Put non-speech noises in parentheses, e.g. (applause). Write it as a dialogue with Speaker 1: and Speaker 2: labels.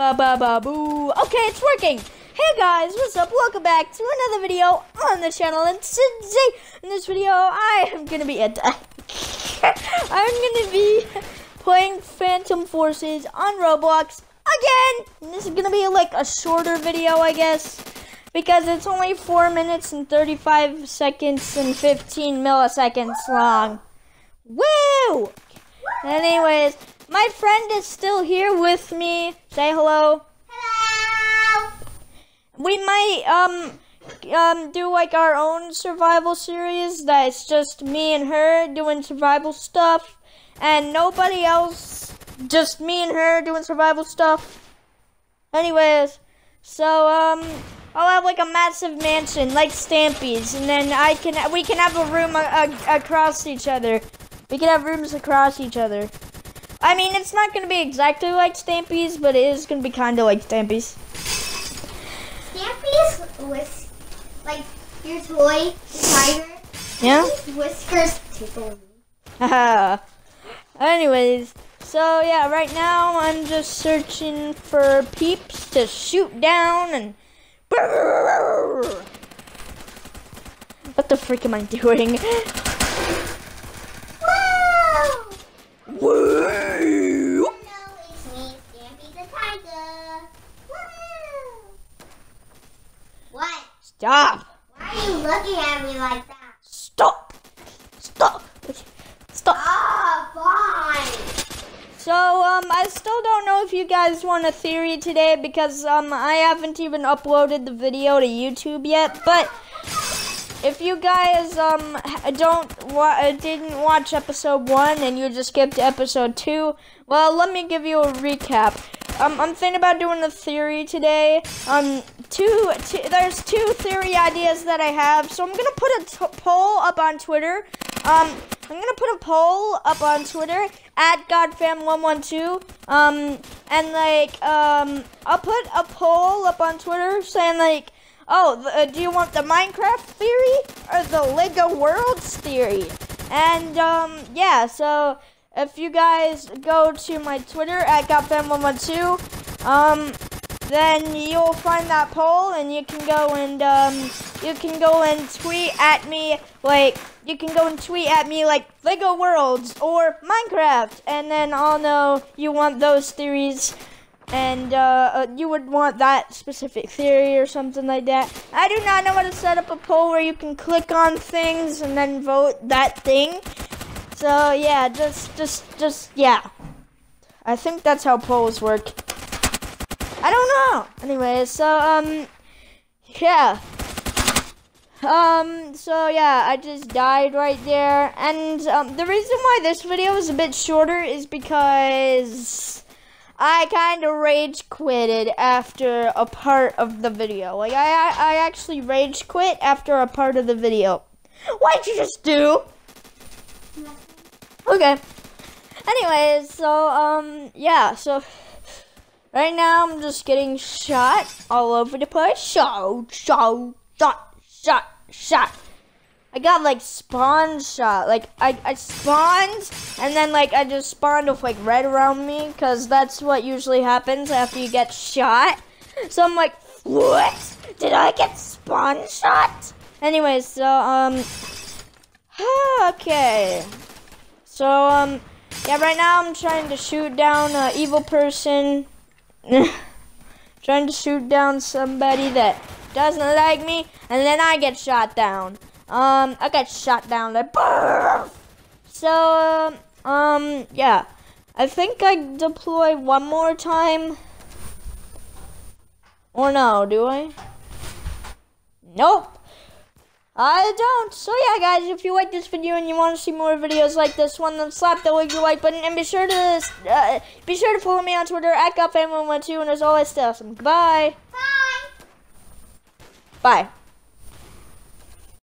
Speaker 1: Ba ba ba boo. Okay, it's working. Hey guys, what's up? Welcome back to another video on the channel. And today, in this video, I am gonna be (laughs) I'm gonna be playing Phantom Forces on Roblox again. This is gonna be like a shorter video, I guess, because it's only four minutes and 35 seconds and 15 milliseconds long. Woo! Anyways, my friend is still here with me. Say hello.
Speaker 2: Hello.
Speaker 1: We might um um do like our own survival series that's just me and her doing survival stuff and nobody else just me and her doing survival stuff. Anyways, so um I'll have like a massive mansion like Stampy's and then I can we can have a room a- a- across each other. We can have rooms across each other. I mean, it's not going to be exactly like Stampy's, but it is going to be kind of like Stampy's.
Speaker 2: Stampy's whis like your toy, the tiger.
Speaker 1: Yeah?
Speaker 2: Whiskers tickle me. (laughs)
Speaker 1: Haha. Anyways, so yeah, right now I'm just searching for peeps to shoot down and. (laughs) What the freak am I doing? (laughs)
Speaker 2: Woo!
Speaker 1: Woo!
Speaker 2: Hello, it's me, Stampy the tiger. Woo! What?
Speaker 1: Stop!
Speaker 2: Why are you looking at me like that?
Speaker 1: Stop! Stop! Stop!
Speaker 2: Oh, fine.
Speaker 1: So, um, I still don't know if you guys want a theory today because, um, I haven't even uploaded the video to YouTube yet, but if you guys, um, don't, wa- uh, didn't watch episode one and you just skipped episode two, well, let me give you a recap. Um, I'm thinking about doing a theory today. Um, two, two, there's two theory ideas that I have, so I'm gonna put a poll up on Twitter. Um, I'm gonna put a poll up on Twitter at GodFam112. Um, and like, um, I'll put a poll up on Twitter saying like, oh, the, uh, do you want the Minecraft theory or the Lego Worlds theory? And um, yeah, so if you guys go to my Twitter at GodFam112, um, then you'll find that poll and you can go and um, you can go and tweet at me like you can go and tweet at me like Lego Worlds or Minecraft and then I'll know you want those theories and uh, uh, you would want that specific theory or something like that. I do not know how to set up a poll where you can click on things and then vote that thing. So yeah, just just just yeah. I think that's how polls work. I don't know. Anyway, so um yeah. Um so yeah, I just died right there. And um the reason why this video is a bit shorter is because I kind of rage quitted after a part of the video. Like I I actually rage quit after a part of the video. Why'd you just do? Okay. Anyways, so um yeah, so right now I'm just getting shot all over the place. Shot, shot, shot, shot, shot. I got like spawn shot. Like I, I spawned and then like I just spawned with like red around me because that's what usually happens after you get shot. So I'm like, what? Did I get spawn shot? Anyways, so um, (sighs) okay. So um, yeah, right now I'm trying to shoot down an evil person. (laughs) trying to shoot down somebody that doesn't like me, and then I get shot down. Um, I got shot down like. So, um, yeah. I think I deploy one more time. Or no, do I? Nope. I don't. So yeah, guys, if you like this video and you want to see more videos like this one, then slap the like button and be sure to uh, be sure to follow me on Twitter at GodFam112. And as always, stay awesome. Goodbye.
Speaker 2: Bye.
Speaker 1: Bye.